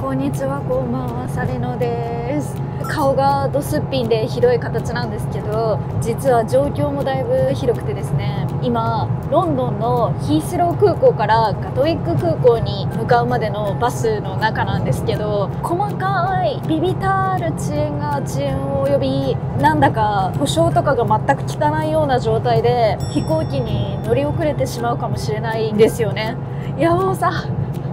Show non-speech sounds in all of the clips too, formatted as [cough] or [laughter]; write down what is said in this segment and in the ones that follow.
こんにちはこんばんはサリノです。顔がドスッピンでひどい形なんですけど実は状況もだいぶひどくてですね今ロンドンのヒースロー空港からガトウィック空港に向かうまでのバスの中なんですけど細かいビビたる遅延が遅延を呼びなんだか故障とかが全く効かないような状態で飛行機に乗り遅れてしまうかもしれないんですよね。いやもうさ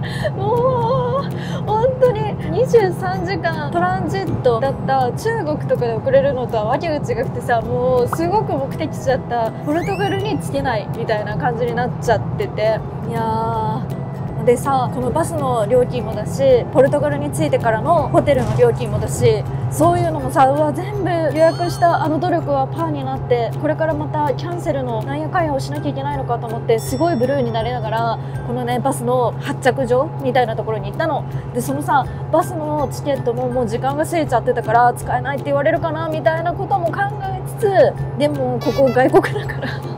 [laughs] もう本当に。23時間トランジットだった中国とかで遅れるのとは訳が違くてさもうすごく目的地だったポルトガルに着けないみたいな感じになっちゃってて。いやーでさこのバスの料金もだしポルトガルに着いてからのホテルの料金もだしそういうのもさうわ全部予約したあの努力はパーになってこれからまたキャンセルのなんやかんやをしなきゃいけないのかと思ってすごいブルーになりながらこのねバスの発着場みたいなところに行ったの。でそのさバスのチケットももう時間が過ぎちゃってたから使えないって言われるかなみたいなことも考えつつでもここ外国だから。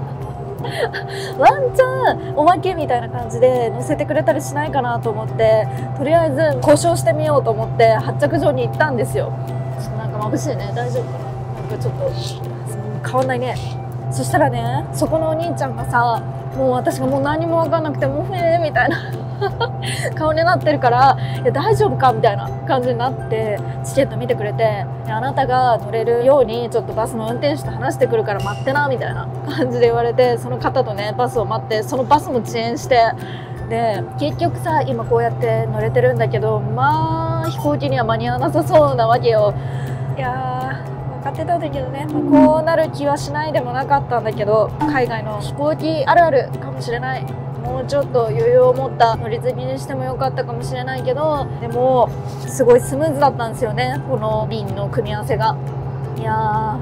[laughs] ワンチャンおまけみたいな感じで乗せてくれたりしないかなと思ってとりあえず交渉してみようと思って発着場に行ったんですよ。眩しいね。大丈夫。かななんかちょっと。変わんないね。そしたらねそこのお兄ちゃんがさもう私がもう何も分かんなくてもうふえーみたいな。[laughs] 顔になってるから「いや大丈夫か?」みたいな感じになってチケット見てくれて「あなたが乗れるようにちょっとバスの運転手と話してくるから待ってな」みたいな感じで言われてその方とねバスを待ってそのバスも遅延してで結局さ今こうやって乗れてるんだけどまあ飛行機には間に合わなさそうなわけよ。いや分かってたんだけどね、まあ、こうなる気はしないでもなかったんだけど海外の飛行機あるあるかもしれない。もうちょっと余裕を持った乗り継ぎにしてもよかったかもしれないけどでもすごいスムーズだったんですよねこの便の組み合わせが。いや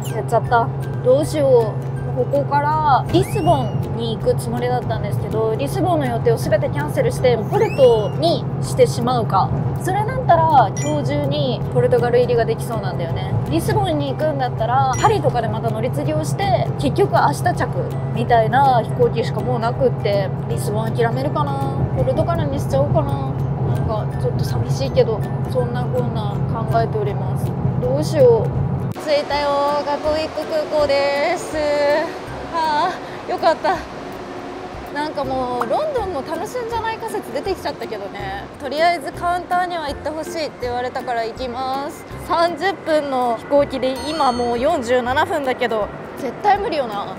ーやっちゃった。どうしよう。ここからリスボンに行くつもりだったんですけどリスボンの予定を全てキャンセルしてポルトにしてしまうか。それだったら今日中にポルトガル入りができそうなんだよね。リスボンに行くんだったらパリとかでまた乗り継ぎをして結局明日着みたいな飛行機しかもうなくってリスボン諦めるかな。ポルトガルにしちゃおうかな。なんかちょっと寂しいけどそんなこんな考えております。どうしよう。着いたよガトウィック空港です。かった。なんかもうロンドンも楽しいんじゃないか説出てきちゃったけどね。とりあえずカウンターには行ってほしいって言われたから行きます。30分の飛行機で今もう47分だけど絶対無理よな。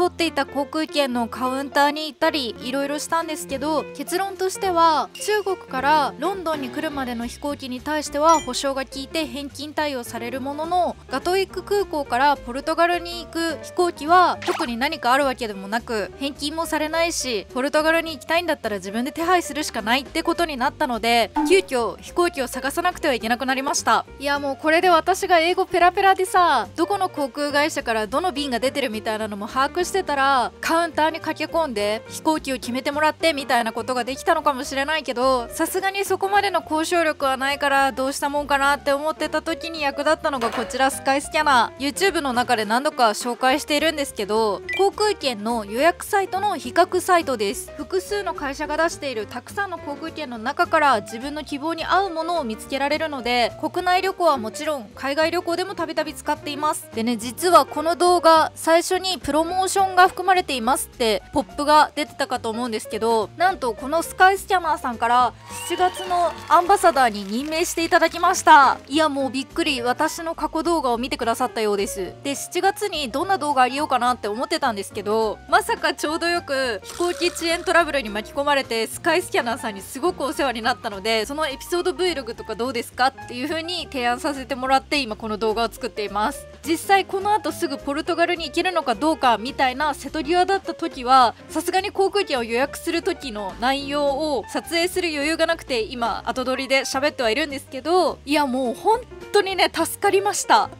取っていた航空券のカウンターに行ったりいろいろしたんですけど結論としては中国からロンドンに来るまでの飛行機に対しては保証が効いて返金対応されるもののガトウィック空港からポルトガルに行く飛行機は特に何かあるわけでもなく返金もされないしポルトガルに行きたいんだったら自分で手配するしかないってことになったので [laughs] 急遽飛行機を探さなくてはいけなくなりました。いやもうこれで私が英語ペラペラでさどこの航空会社からどの便が出てるみたいなのも把握してしてたらカウンターに駆け込んで飛行機を決めてもらってみたいなことができたのかもしれないけどさすがにそこまでの交渉力はないからどうしたもんかなって思ってた時に役立ったのがこちらスカイスキャナー。YouTube の中で何度か紹介しているんですけど航空券の予約サイトの比較サイトです。複数の会社が出しているたくさんの航空券の中から自分の希望に合うものを見つけられるので国内旅行はもちろん海外旅行でもたびたび使っています。でね実はこの動画最初にプロモーションが含まれていますってポップが出てたかと思うんですけどなんとこのスカイスキャナーさんから7月のアンバサダーに任命していただきました。いやもうびっくり。私の過去動画を見てくださったようです。で7月にどんな動画あげようかなって思ってたんですけどまさかちょうどよく飛行機遅延トラブルに巻き込まれてスカイスキャナーさんにすごくお世話になったのでそのエピソード Vlog とかどうですかっていう風に提案させてもらって今この動画を作っています。実際この後すぐポルトガルに行けるのかどうかみたいな瀬戸際だった時はさすがに航空券を予約する時の内容を撮影する余裕がなくて今後取りで喋ってはいるんですけどいやもう本当にね助かりました。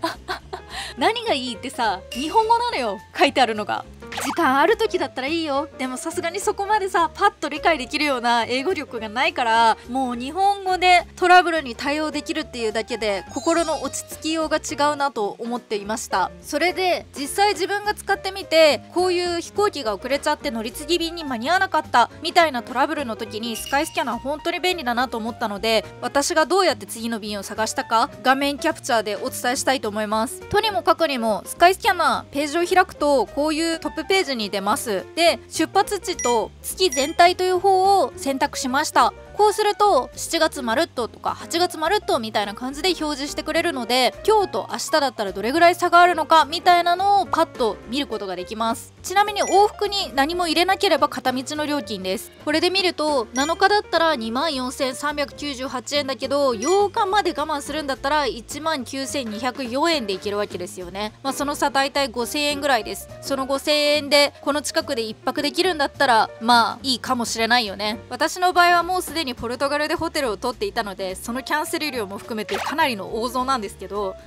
[laughs] 何がいいってさ日本語なのよ書いてあるのが。時間ある時だったらいいよ。でもさすがにそこまでさパッと理解できるような英語力がないからもう日本語でトラブルに対応できるっていうだけで心の落ち着きようが違うなと思っていました。それで実際自分が使ってみてこういう飛行機が遅れちゃって乗り継ぎ便に間に合わなかったみたいなトラブルの時にスカイスキャナー本当に便利だなと思ったので私がどうやって次の便を探したか画面キャプチャーでお伝えしたいと思います。とにもかくにもスカイスキャナーページを開くとこういうトップページに出ます。で出発地と月全体という方を選択しました。こうすると7月まるっととか8月まるっとみたいな感じで表示してくれるので今日と明日だったらどれぐらい差があるのかみたいなのをパッと見ることができます。ちなみに往復に何も入れなければ片道の料金です。これで見ると7日だったら2万4398円だけど8日まで我慢するんだったら1万9204円でいけるわけですよね。まあその差大体5000円ぐらいです。その5000円でこの近くで1泊できるんだったらまあいいかもしれないよね。私の場合はもうすでにポルトガルでホテルを取っていたのでそのキャンセル料も含めてかなりの大損なんですけど。[laughs]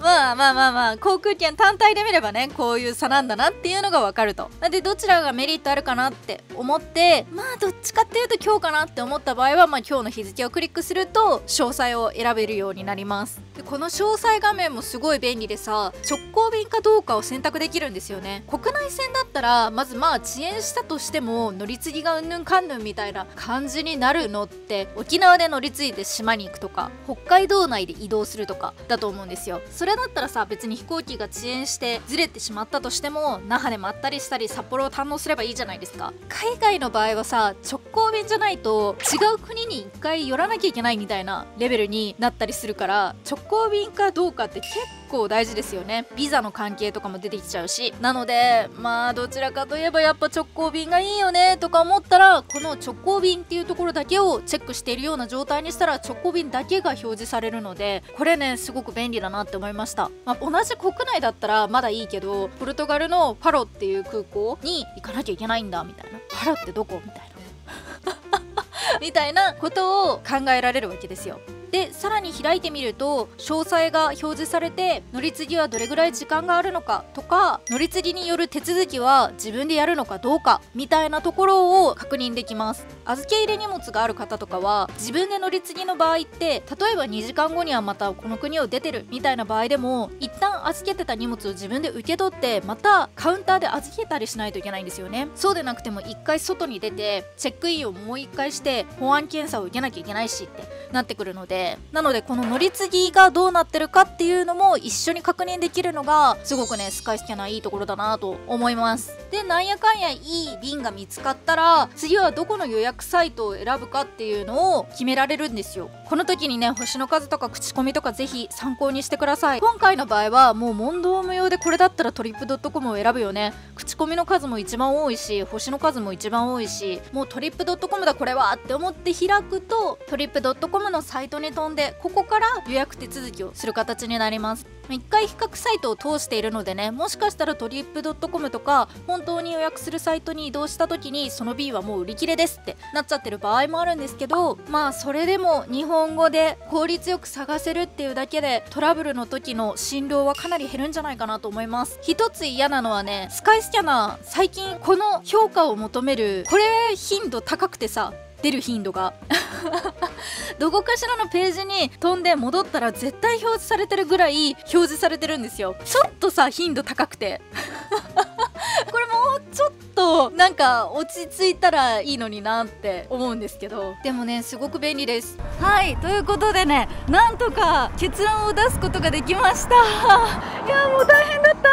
まあまあまあまあ航空券単体で見ればねこういう差なんだなっていうのがわかると。でどちらがメリットあるかなって思ってまあどっちかっていうと今日かなって思った場合はまあ今日の日付をクリックすると詳細を選べるようになりますでこの詳細画面もすごい便利でさ直行便かどうかを選択できるんですよね。国内線だったらまずまあ遅延したとしても乗り継ぎがうんぬんかんぬんみたいな感じになるのって沖縄で乗り継いで島に行くとか北海道内で移動するとかだと思うんですよ。それだったらさ別に飛行機が遅延してずれてしまったとしても那覇でまったりしたり札幌を堪能すればいいじゃないですか。海外の場合はさ直行便じゃないと違う国に1回寄らなきゃいけないみたいなレベルになったりするから直行便かどうかって結構大事ですよね。ビザの関係とかも出てきちゃうし。なのでまあどちらかといえばやっぱ直行便がいいよねとか思ったらこの直行便っていうところだけをチェックしているような状態にしたら直行便だけが表示されるのでこれねすごく便利だなって思いました、まあ、同じ国内だったらまだいいけどポルトガルのパロっていう空港に行かなきゃいけないんだみたいな。パロってどこ？みたいな。[laughs] みたいなことを考えられるわけですよ。でさらに開いてみると詳細が表示されて乗り継ぎはどれぐらい時間があるのかとか乗り継ぎによる手続きは自分でやるのかどうかみたいなところを確認できます。預け入れ荷物がある方とかは自分で乗り継ぎの場合って例えば2時間後にはまたこの国を出てるみたいな場合でも一旦預けてた荷物を自分で受け取ってまたカウンターで預けたりしないといけないんですよね。そうでなくても1回外に出てチェックインをもう1回して保安検査を受けなきゃいけないしってなってくるのでなのでこの乗り継ぎがどうなってるかっていうのも一緒に確認できるのがすごくねスカイスキャナーいいところだなと思います。でなんやかんやいい便が見つかったら次はどこの予約サイトを選ぶかっていうのを決められるんですよ。この時にね星の数とか口コミとかぜひ参考にしてください。今回の場合はもう問答無用でこれだったらトリップドットコムを選ぶよね。口コミの数も一番多いし星の数も一番多いしもうトリップドットコムだこれはって思って開くとトリップドットコムのサイトに飛んでここから予約手続きをする形になります。1回比較サイトを通しているのでねもしかしたらトリップドットコムとか本当に予約するサイトに移動した時にその B はもう売り切れですってなっちゃってる場合もあるんですけどまあそれでも日本語で効率よく探せるっていうだけでトラブルの時の診療はかなり減るんじゃないかなと思います。一つ嫌なのはねスカイスキャナー最近この評価を求めるこれ頻度高くてさ出る頻度が。[laughs] どこかしらのページに飛んで戻ったら絶対表示されてるぐらい表示されてるんですよ。ちょっとさ頻度高くて。[laughs] これもうちょっとなんか落ち着いたらいいのになって思うんですけど。でもねすごく便利です。はいということでねなんとか結論を出すことができました。[laughs] いやもう大変だった。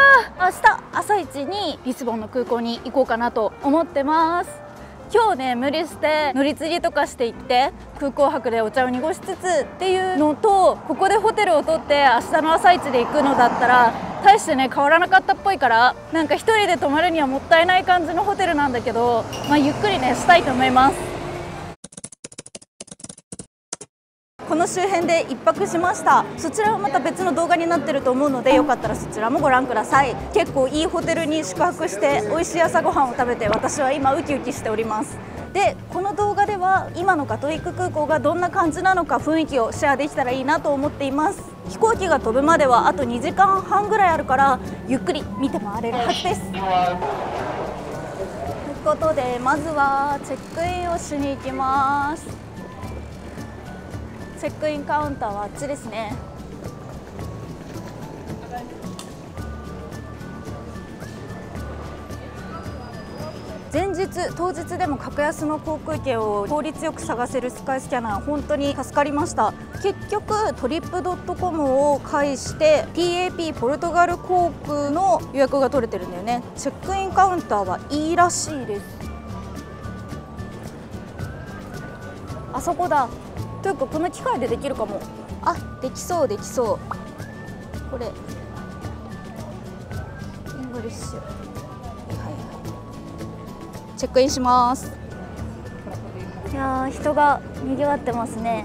明日朝一にリスボンの空港に行こうかなと思ってます。今日ね無理して乗り継ぎとかして行って空港泊でお茶を濁しつつっていうのとここでホテルを取って明日の朝一で行くのだったら大してね変わらなかったっぽいからなんか1人で泊まるにはもったいない感じのホテルなんだけど、まあ、ゆっくりねしたいと思います。この周辺で1泊しました。そちらはまた別の動画になってると思うのでよかったらそちらもご覧ください。結構いいホテルに宿泊して美味しい朝ごはんを食べて私は今ウキウキしております。でこの動画では今のガトウィック空港がどんな感じなのか雰囲気をシェアできたらいいなと思っています。飛行機が飛ぶまではあと2時間半ぐらいあるからゆっくり見て回れるはずです。ということでまずはチェックインをしに行きます。チェックインカウンターはあっちですね。前日当日でも格安の航空券を効率よく探せるスカイスキャナー本当に助かりました。結局トリップドットコムを介して TAP ポルトガル航空の予約が取れてるんだよね。チェックインカウンターはいいらしいです。あそこだ。というかこの機械でできるかも。あできそうできそう。これ。イEnglish。チェックインします。いや人が賑わってますね。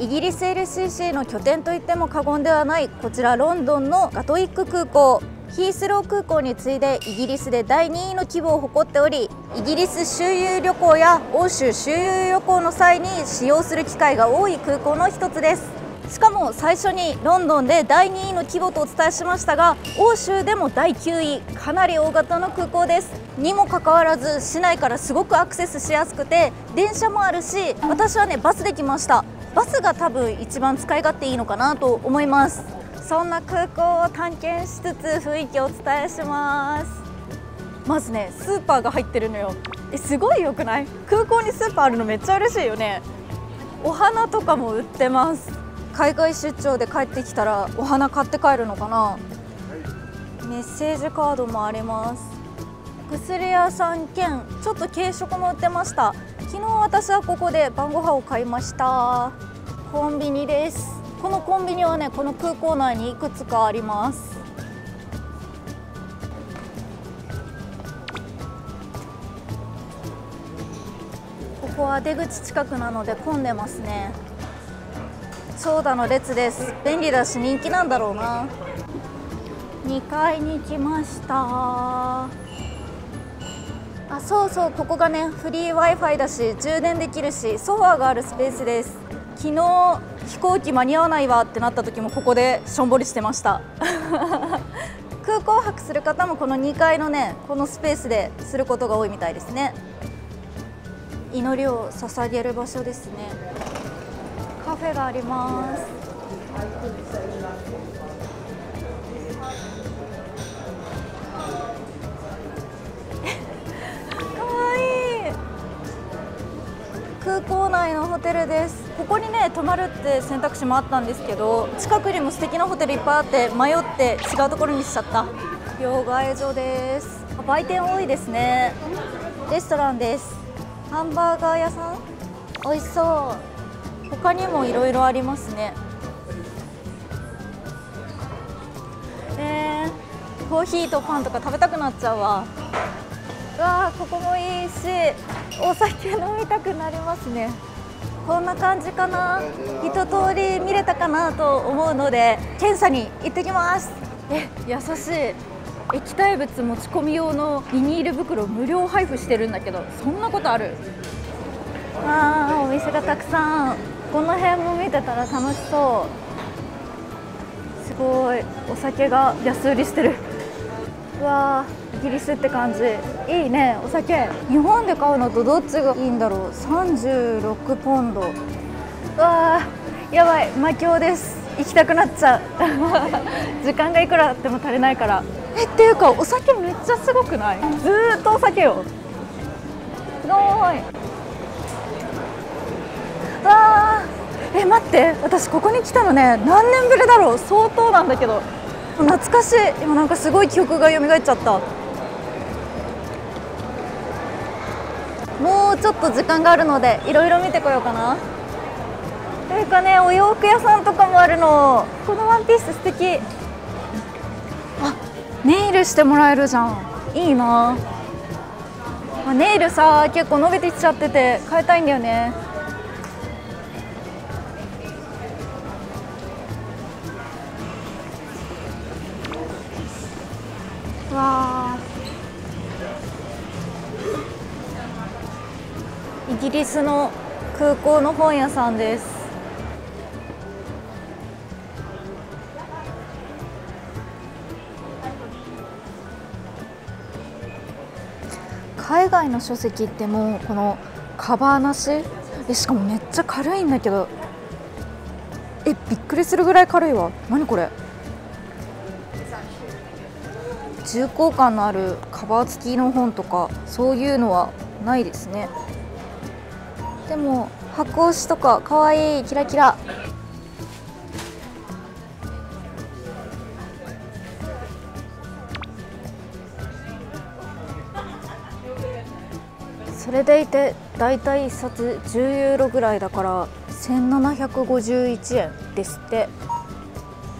イギリス LCC の拠点といっても過言ではないこちらロンドンのガトウィック空港ヒースロー空港に次いでイギリスで第2位の規模を誇っておりイギリス周遊旅行や欧州周遊旅行の際に使用する機会が多い空港の一つです。しかも最初にロンドンで第2位の規模とお伝えしましたが欧州でも第9位かなり大型の空港です。にもかかわらず市内からすごくアクセスしやすくて電車もあるし私はねバスで来ました。バスが多分一番使い勝手いいのかなと思います。そんな空港を探検しつつ雰囲気をお伝えします。まずねスーパーが入ってるのよ。えすごい良くない？空港にスーパーあるのめっちゃ嬉しいよね。お花とかも売ってます。海外出張で帰ってきたらお花買って帰るのかな？メッセージカードもあります。薬屋さん兼ちょっと軽食も売ってました。昨日私はここで晩ご飯を買いました。コンビニです。このコンビニはねこの空港内にいくつかあります。ここは出口近くなので混んでますね。長蛇の列です。便利だし人気なんだろうな。2階に来ました。あそうそうここがねフリー w i f i だし充電できるしソファーがあるスペースです。昨日飛行機間に合わないわってなった時もここでしょんぼりしてました。[laughs] 空港泊する方もこの2階のねこのスペースですることが多いみたいですね。祈りを捧げる場所ですね。カフェがあります。空港内のホテルです。ここにね泊まるって選択肢もあったんですけど近くにも素敵なホテルいっぱいあって迷って違うところにしちゃった。両替所です。売店多いですね。レストランです。ハンバーガー屋さん？美味しそう。他にもいろいろありますね。えー、コーヒーとパンとか食べたくなっちゃうわ。うわここもいいしお酒飲みたくなりますね。こんな感じかな。一通り見れたかなと思うので検査に行ってきます。え優しい。液体物持ち込み用のビニール袋無料配布してるんだけどそんなことある？あーお店がたくさん。この辺も見てたら楽しそう。すごい。お酒が安売りしてる。うわイギリスって感じ。いいね。お酒。日本で買うのとどっちがいいんだろう。36ポンド。うわやばい。魔境です。行きたくなっちゃう。[laughs] 時間がいくらあっても足りないから。えっていうかお酒めっちゃすごくない？ずっとお酒よ。すごい。わえ待って。私ここに来たのね。何年ぶりだろう。相当なんだけど。懐かしい。今なんかすごい記憶が蘇っちゃった。ちょっと時間があるのでいろいろ見てこようかな。というかねお洋服屋さんとかもあるの。このワンピース素敵。あネイルしてもらえるじゃん。いいな。まネイルさ結構伸びてきちゃってて変えたいんだよね。イギリスの空港の本屋さんです。海外の書籍ってもうこのカバーなし？えしかもめっちゃ軽いんだけど。えびっくりするぐらい軽いわ。何これ？重厚感のあるカバー付きの本とかそういうのはないですね。でも箱押しとかかわいいキラキラ。それでいてだいたい1冊10ユーロぐらいだから1751円ですって。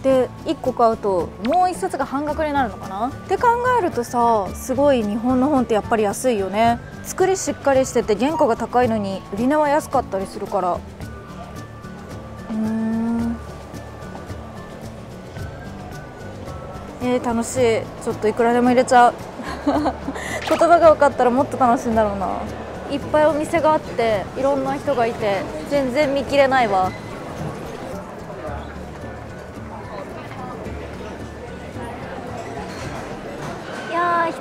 で1個買うともう1冊が半額になるのかな？って考えるとさすごい日本の本ってやっぱり安いよね。作りしっかりしてて原価が高いのに売り値は安かったりするから。うん。えー、楽しい。ちょっといくらでも入れちゃう。[laughs] 言葉が分かったらもっと楽しいんだろうな。いっぱいお店があっていろんな人がいて全然見切れないわ。一通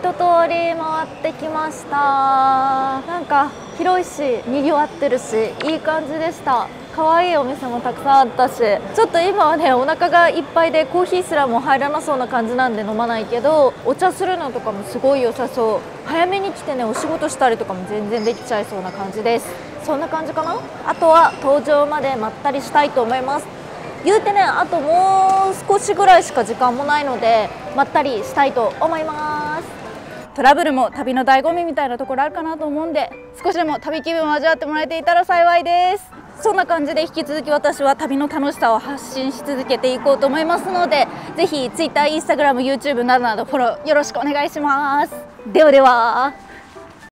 り回ってきました。なんか広いし賑わってるしいい感じでした。可愛いお店もたくさんあったしちょっと今はねお腹がいっぱいでコーヒーすらも入らなそうな感じなんで飲まないけどお茶するのとかもすごい良さそう。早めに来てねお仕事したりとかも全然できちゃいそうな感じです。そんな感じかな？あとは登場までまったりしたいと思います。言うてねあともう少しぐらいしか時間もないのでまったりしたいと思います。トラブルも旅の醍醐味みたいなところあるかなと思うんで少しでも旅気分を味わってもらえていたら幸いです。そんな感じで引き続き私は旅の楽しさを発信し続けていこうと思いますのでぜひ Twitter、Instagram、YouTube などなどフォローよろしくお願いします。ではでは。